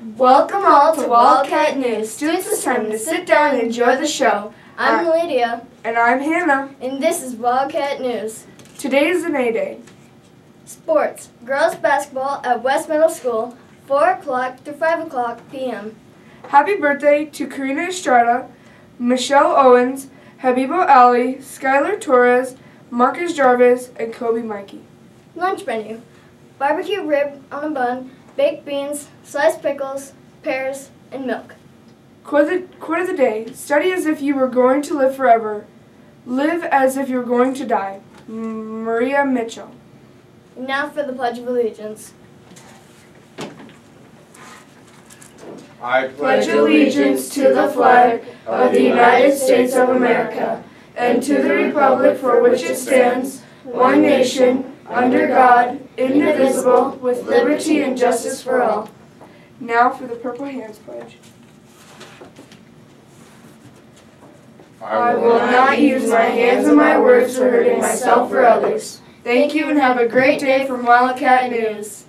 Welcome all to Wildcat News. Students, it's time to sit down and enjoy the show. I'm Lydia, And I'm Hannah. and this is Wildcat News. Today is the May Day. Sports. Girls basketball at West Middle School, 4 o'clock to 5 o'clock p.m. Happy birthday to Karina Estrada, Michelle Owens, Habibo Ali, Skylar Torres, Marcus Jarvis, and Kobe Mikey. Lunch menu. Barbecue rib on a bun, baked beans, sliced pickles, pears, and milk. Quote of, the, quote of the day Study as if you were going to live forever. Live as if you're going to die. Maria Mitchell. Now for the Pledge of Allegiance. I Pledge allegiance to the flag of the United States of America and to the republic for which it stands, one nation, under God, indivisible, with liberty and justice for all. Now for the Purple Hands Pledge. I will not use my hands and my words for hurting myself or others. Thank you and have a great day from Wildcat News.